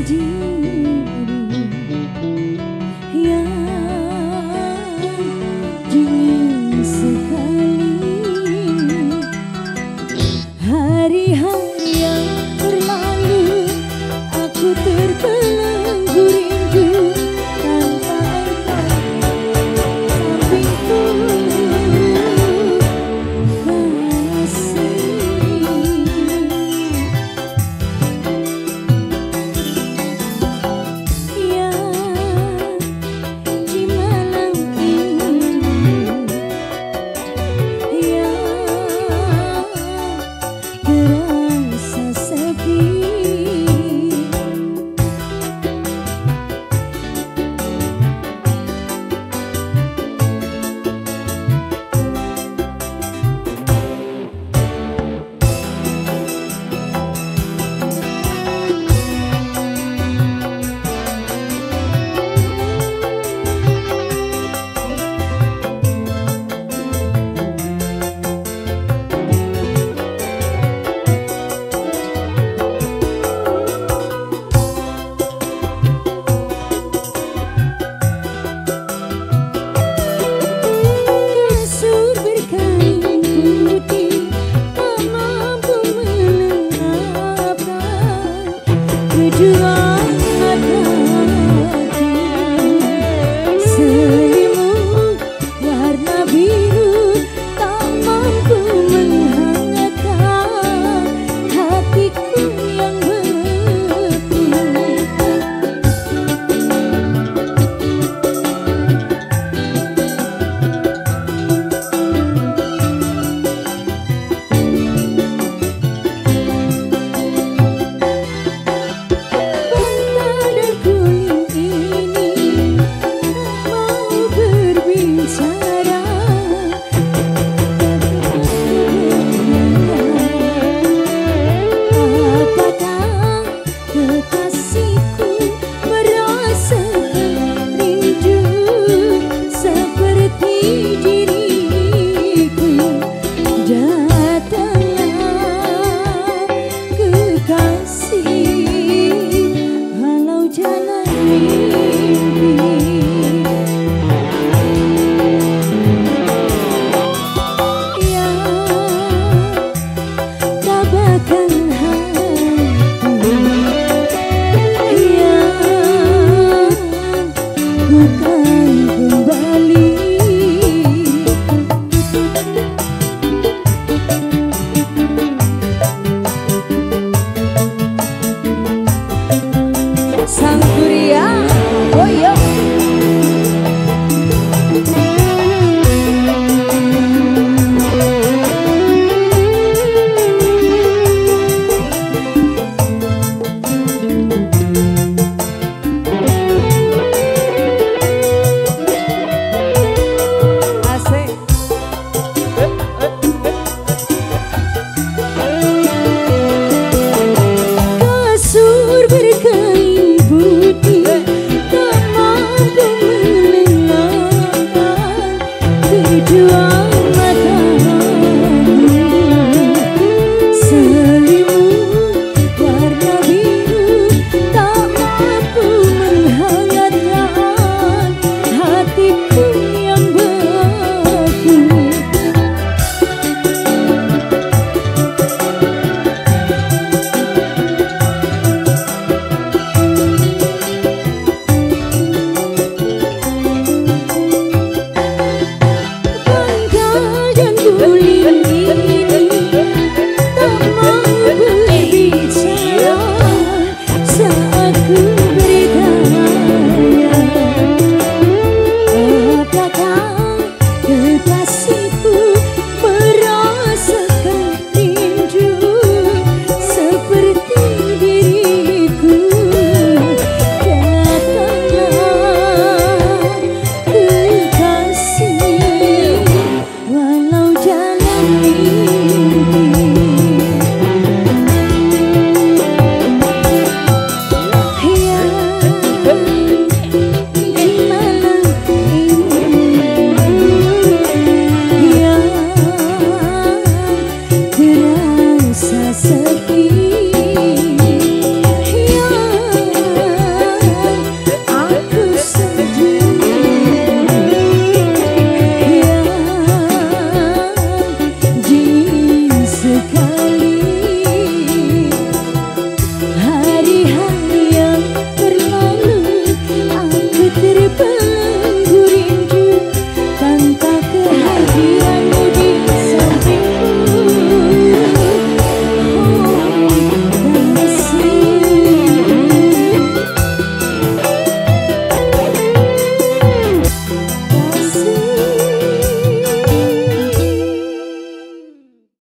indeed. Jalan you.